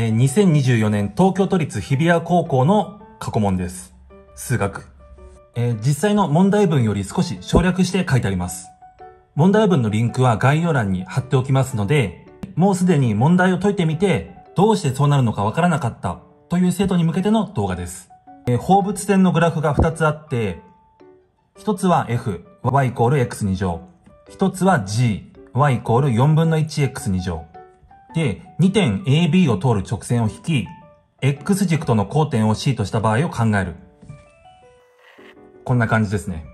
えー2024年東京都立日比谷高校の過去問です。数学。えー実際の問題文より少し省略して書いてあります。問題文のリンクは概要欄に貼っておきますので、もうすでに問題を解いてみて、どうしてそうなるのかわからなかったという生徒に向けての動画です。えー放物線のグラフが2つあって、1つは f、y イコール x2 乗。1つは g、y イコール4分の 1x2 乗。で、2点 AB を通る直線を引き、x 軸との交点を C とした場合を考える。こんな感じですね。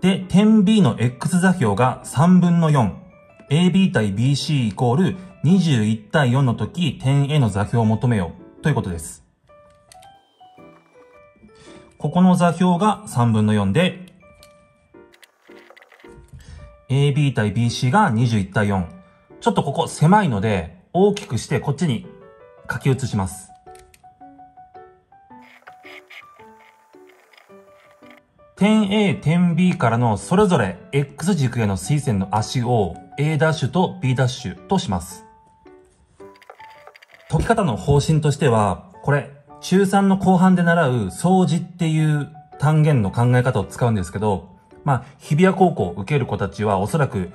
で、点 B の x 座標が3分の4。AB 対 BC イコール21対4の時、点 A の座標を求めよう。ということです。ここの座標が3分の4で、AB 対 BC が21対4。ちょっとここ狭いので、大きくしてこっちに書き写します。点 A、点 B からのそれぞれ X 軸への垂線の足を A' と B' とします。解き方の方針としては、これ、中3の後半で習う相似っていう単元の考え方を使うんですけど、まあ、日比谷高校受ける子たちはおそらく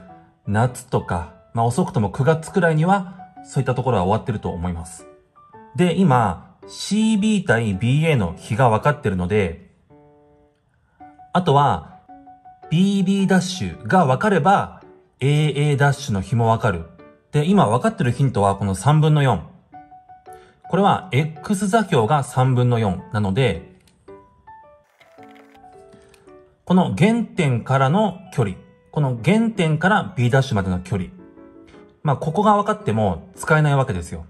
夏とか、まあ遅くとも9月くらいにはそういったところは終わってると思います。で、今、CB 対 BA の比が分かってるので、あとは、BB ダッシュが分かれば、AA ダッシュの比も分かる。で、今分かってるヒントはこの3分の4。これは X 座標が3分の4なので、この原点からの距離。この原点から B ダッシュまでの距離。まあ、ここが分かっても使えないわけですよ。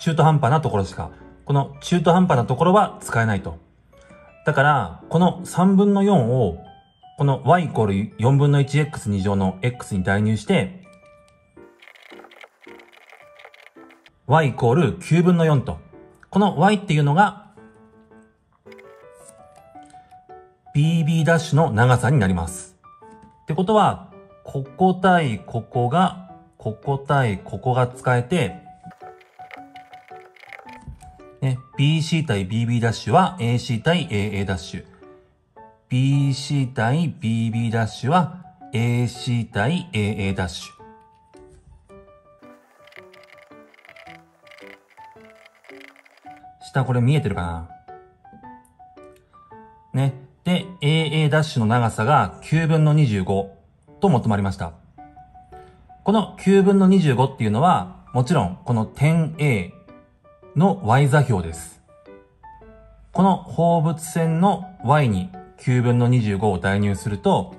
中途半端なところしか。この中途半端なところは使えないと。だから、この3分の4を、この y イコール4分の 1x2 乗の x に代入して、y イコール9分の4と。この y っていうのが、bb' ダッシュの長さになります。ってことは、ここ対ここが、ここ対ここが使えて、ね、BC 対 BB ダッシュは AC 対 AA ダッシュ。BC 対 BB ダッシュは AC 対 AA ダッシュ。下これ見えてるかな？ね。で、AA ダッシュの長さが9分の25と求まりました。この9分の25っていうのは、もちろんこの点 A の y 座標です。この放物線の y に9分の25を代入すると、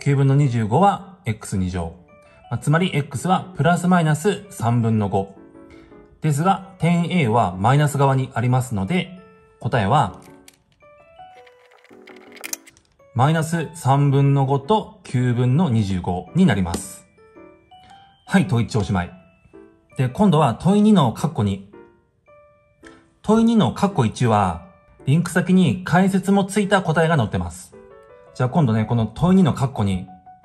9分の25は x2 乗。まあつまり x はプラスマイナス3分の5。ですが、点 A はマイナス側にありますので、答えは、マイナス3分の5と9分の25になります。はい、問1おしまい。で、今度は問2の括弧2。問2の括弧1は、リンク先に解説もついた答えが載ってます。じゃあ今度ね、この問2の括弧2。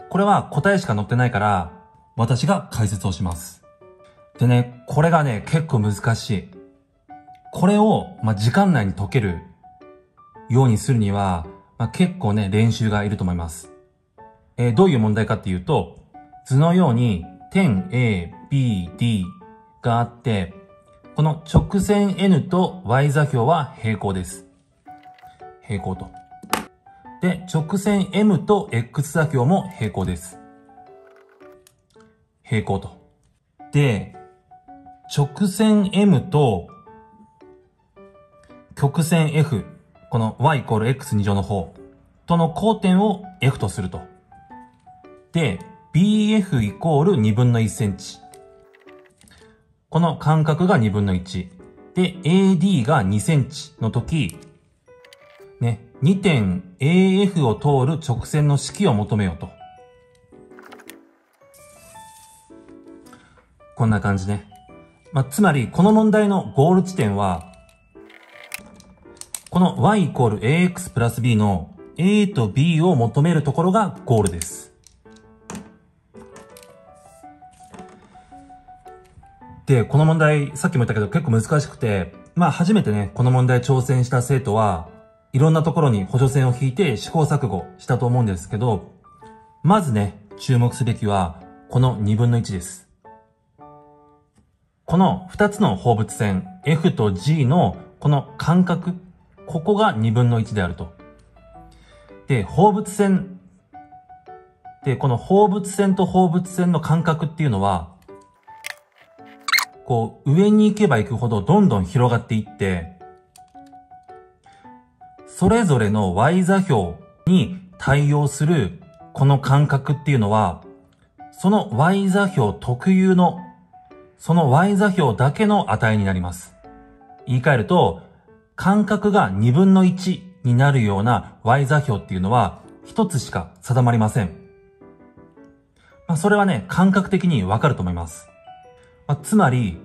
これは答えしか載ってないから、私が解説をします。でね、これがね、結構難しい。これを、まあ、時間内に解けるようにするには、まあ、結構ね、練習がいると思います。えーどういう問題かっていうと、図のように点 A、B、D があって、この直線 N と Y 座標は平行です。平行と。で、直線 M と X 座標も平行です。平行と。で、直線 M と曲線 F、この y イコール x2 乗の方との交点を F とすると。で、BF イコール2分の1センチ。この間隔が2分の1。で、AD が2センチの時、ね、2点 AF を通る直線の式を求めようと。こんな感じね。まあ、つまり、この問題のゴール地点は、この y イコール ax プラス b の a と b を求めるところがゴールです。で、この問題、さっきも言ったけど結構難しくて、まあ初めてね、この問題挑戦した生徒は、いろんなところに補助線を引いて試行錯誤したと思うんですけど、まずね、注目すべきは、この2分の1です。この2つの放物線、F と G のこの間隔、ここが2分の1であると。で、放物線、で、この放物線と放物線の間隔っていうのは、こう、上に行けば行くほどどんどん広がっていって、それぞれの Y 座標に対応するこの間隔っていうのは、その Y 座標特有の、その Y 座標だけの値になります。言い換えると、間隔が2分の1になるような Y 座標っていうのは一つしか定まりません。まあ、それはね、感覚的にわかると思います。まあ、つまり、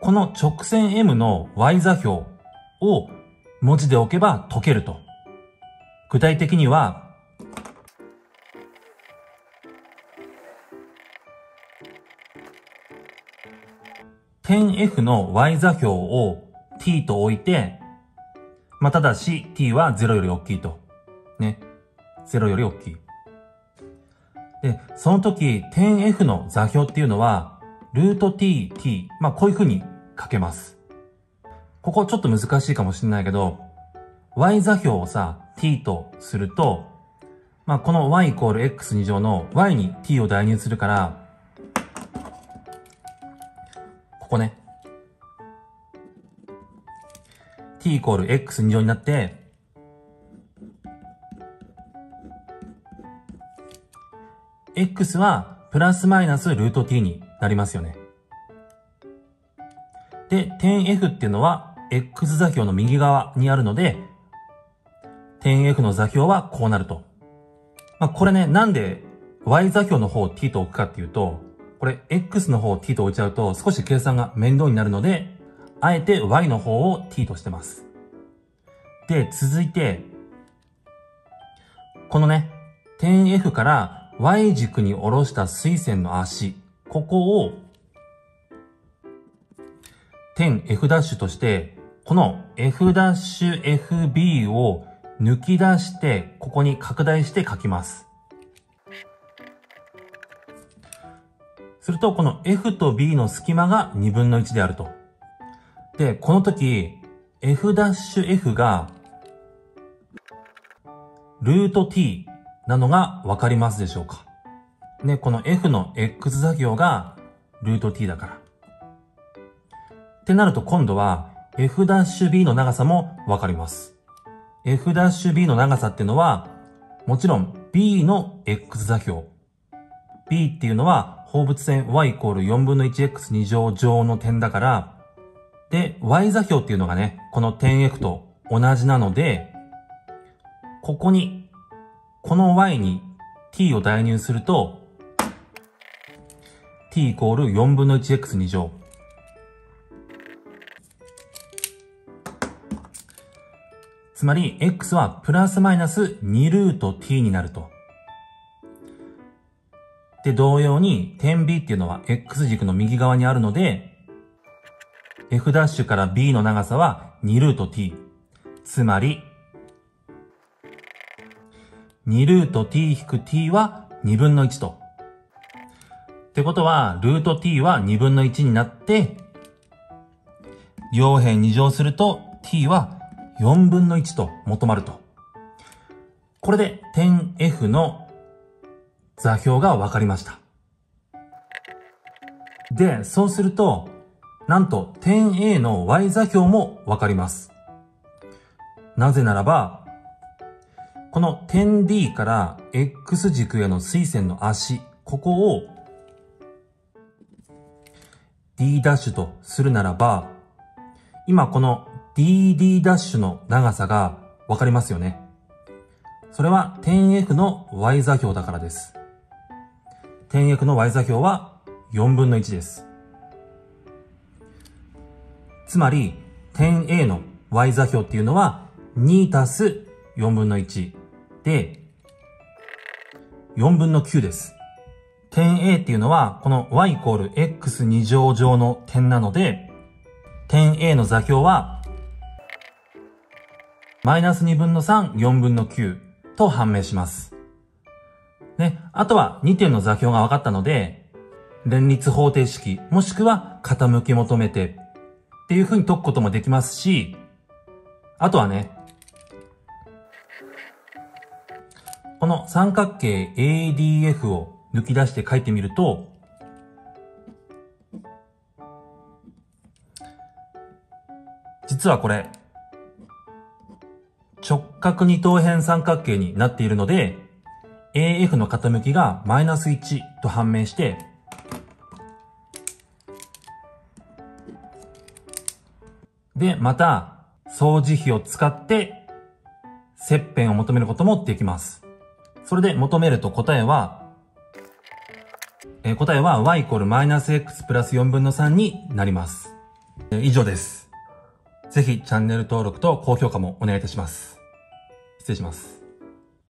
この直線 M の Y 座標を文字で置けば解けると。具体的には、点 F の Y 座標を t と置いて、まあ、ただし t は0より大きいと。ね。0より大きい。で、その時、点 F の座標っていうのは、ルート t, t。まあ、こういう風に書けます。ここちょっと難しいかもしれないけど、y 座標をさ、t とすると、まあ、この y イコール x2 乗の y に t を代入するから、ここね。T イコール x2 乗になって、x はプラスマイナスルート t になりますよね。で、点 F っていうのは X 座標の右側にあるので、点 F の座標はこうなると。まあ、これね、なんで Y 座標の方を t と置くかっていうと、これ X の方を t と置いちゃうと少し計算が面倒になるので、あえて Y の方を t としてます。で、続いて、このね、点 F から Y 軸に下ろした水線の足、ここを点 F' として、この F'FB を抜き出して、ここに拡大して書きます。すると、この F と B の隙間が2分の1であると。で、この時、F'F が、ルート t なのがわかりますでしょうか？ね、この F の X 座標がルート t だから。ってなると今度は F'B の長さもわかります。F'B の長さっていうのは、もちろん B の X 座標。B っていうのは放物線 y イコール4分の 1x2 乗上の点だから、で、y 座標っていうのがね、この点 F と同じなので、ここに、この y に t を代入すると、t イコール4分の 1x2 乗。つまり、x はプラスマイナス2ルート t になると。で、同様に、点 B っていうのは x 軸の右側にあるので、f' から b の長さは2ルート t。つまり、2ルート t 引く t は2分の1と。ってことは、ルート t は2分の1になって、両辺2乗すると t は4分の1と求まると。これで点 F の座標が分かりました。で、そうすると、なんと点 A の Y 座標も分かります。なぜならば、この点 D から X 軸への水線の足、ここを D' とするならば、今この dd' の長さがわかりますよね。それは点 F の y 座標だからです。点 F の y 座標は4分の1です。つまり、点 A の y 座標っていうのは2たす4分の1で、4分の9です。点 A っていうのは、この y イコール x2 乗上の点なので、点 A の座標は、マイナス2分の3、4分の9と判明します。ね。あとは2点の座標が分かったので、連立方程式、もしくは傾き求めてっていう風に解くこともできますし、あとはね、この三角形 ADF を抜き出して書いてみると、実はこれ、直角二等辺三角形になっているので、AF の傾きがマイナス1と判明して、で、また、掃除費を使って、切片を求めることもできます。それで求めると答えは、えー、答えは y イコールマイナス x プラス4分の3になります。えー、以上です。ぜひチャンネル登録と高評価もお願いいたします。失礼します。